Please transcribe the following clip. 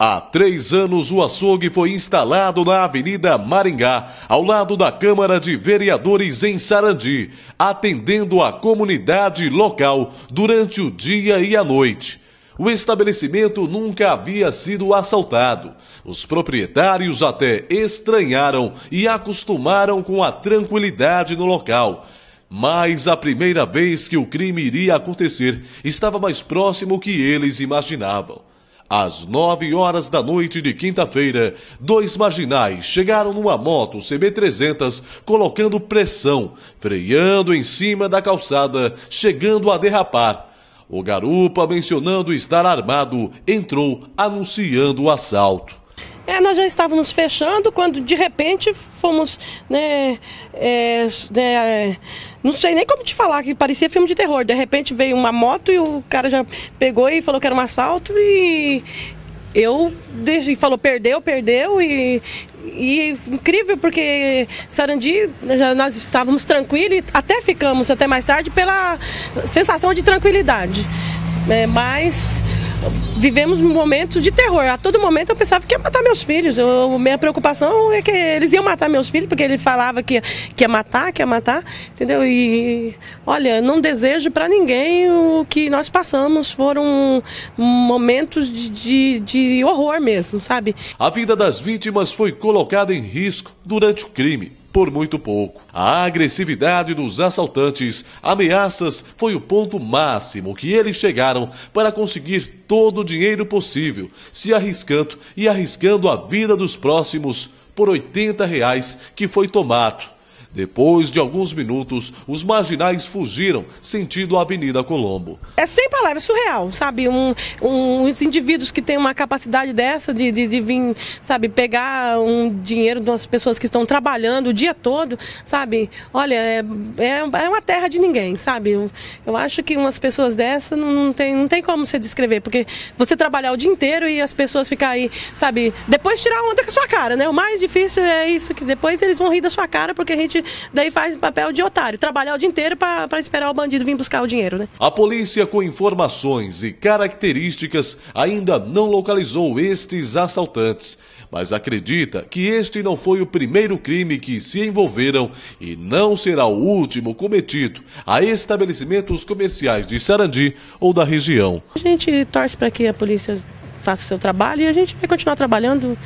Há três anos, o açougue foi instalado na Avenida Maringá, ao lado da Câmara de Vereadores em Sarandi, atendendo a comunidade local durante o dia e a noite. O estabelecimento nunca havia sido assaltado. Os proprietários até estranharam e acostumaram com a tranquilidade no local. Mas a primeira vez que o crime iria acontecer estava mais próximo que eles imaginavam. Às nove horas da noite de quinta-feira, dois marginais chegaram numa moto CB300 colocando pressão, freando em cima da calçada, chegando a derrapar. O garupa, mencionando estar armado, entrou anunciando o assalto. É, nós já estávamos fechando quando de repente fomos, né, é, né, não sei nem como te falar, que parecia filme de terror. De repente veio uma moto e o cara já pegou e falou que era um assalto e eu e falou perdeu, perdeu e, e incrível porque Sarandi já, nós estávamos tranquilos e até ficamos até mais tarde pela sensação de tranquilidade. É, mas vivemos momentos de terror. A todo momento eu pensava que ia matar meus filhos. Eu, minha preocupação é que eles iam matar meus filhos, porque ele falava que, que ia matar, que ia matar, entendeu? E olha, não desejo para ninguém o que nós passamos. Foram momentos de, de, de horror mesmo, sabe? A vida das vítimas foi colocada em risco durante o crime por muito pouco. A agressividade dos assaltantes, ameaças, foi o ponto máximo que eles chegaram para conseguir todo o dinheiro possível, se arriscando e arriscando a vida dos próximos por 80 reais que foi tomado. Depois de alguns minutos, os marginais fugiram, sentido a Avenida Colombo. É sem palavras, surreal, sabe? Um, um, uns indivíduos que têm uma capacidade dessa de, de, de, vir, sabe, pegar um dinheiro das pessoas que estão trabalhando o dia todo, sabe? Olha, é, é, é uma terra de ninguém, sabe? Eu, eu acho que umas pessoas dessas não, não, tem, não tem como você descrever, porque você trabalhar o dia inteiro e as pessoas ficar aí, sabe? Depois tirar onda com a sua cara, né? O mais difícil é isso, que depois eles vão rir da sua cara porque a gente daí faz papel de otário, trabalhar o dia inteiro para esperar o bandido vir buscar o dinheiro, né? A polícia, com informações e características, ainda não localizou estes assaltantes, mas acredita que este não foi o primeiro crime que se envolveram e não será o último cometido a estabelecimentos comerciais de Sarandi ou da região. A gente torce para que a polícia faça o seu trabalho e a gente vai continuar trabalhando